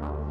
Mama.